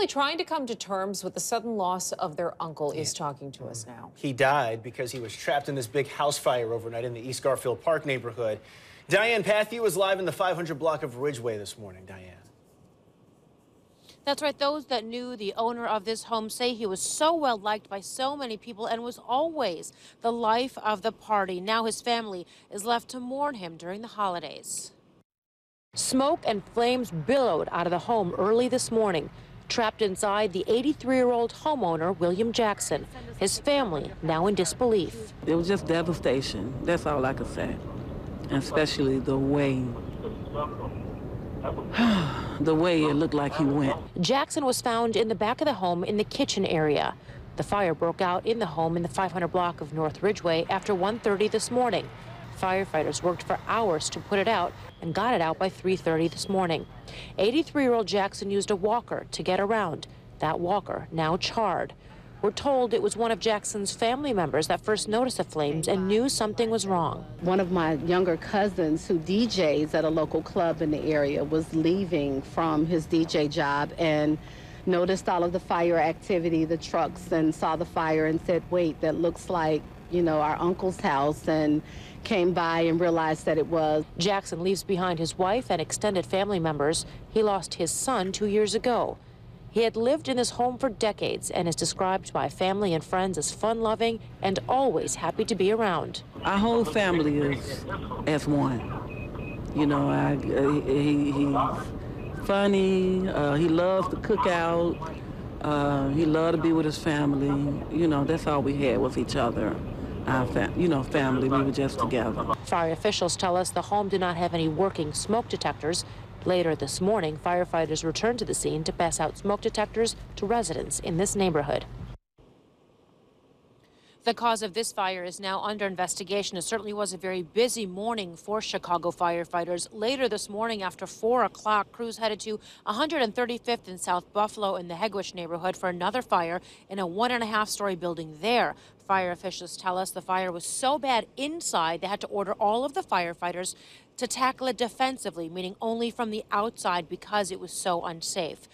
family trying to come to terms with the sudden loss of their uncle is talking to us mm-hmm. now. He died because he was trapped in this big house fire overnight in the East Garfield Park neighborhood. Diane Pathieu was live in the 500 block of Ridgeway this morning. Diane. That's right. Those that knew the owner of this home say he was so well liked by so many people and was always the life of the party. Now his family is left to mourn him during the holidays. Smoke and flames billowed out of the home early this morning. Trapped inside, the 83 year old homeowner, William Jackson. His family now in disbelief. It was just devastation. That's all I could say. And especially the way the way it looked like he went. Jackson was found in the back of the home in the kitchen area. The fire broke out in the home in the 500 block of North Ridgeway after 1:30 this morning. Firefighters worked for hours to put it out and got it out by 3:30 this morning. 83-year-old Jackson used a walker to get around. That walker now charred. We're told it was one of Jackson's family members that first noticed the flames and knew something was wrong. One of my younger cousins who DJs at a local club in the area was leaving from his DJ job and noticed all of the fire activity, the trucks, and saw the fire and said, wait, that looks like, you know, our uncle's house and came by and realized that it was. Jackson leaves behind his wife and extended family members. He lost his son two years ago. He had lived in this home for decades and is described by family and friends as fun loving and always happy to be around. Our whole family is as one. You know, I, uh, he, he's funny, uh, he loves to cook out, uh, he loved to be with his family. You know, that's all we had with each other. Our you know, family, we were just together. Fire officials tell us the home did not have any working smoke detectors. Later this morning, firefighters returned to the scene to pass out smoke detectors to residents in this neighborhood. The cause of this fire is now under investigation. It certainly was a very busy morning for Chicago firefighters. Later this morning, after 4 o'clock, crews headed to 135th and South Buffalo in the Hegewisch neighborhood for another fire in a one and a half story building there. Fire officials tell us the fire was so bad inside they had to order all of the firefighters to tackle it defensively, meaning only from the outside because it was so unsafe.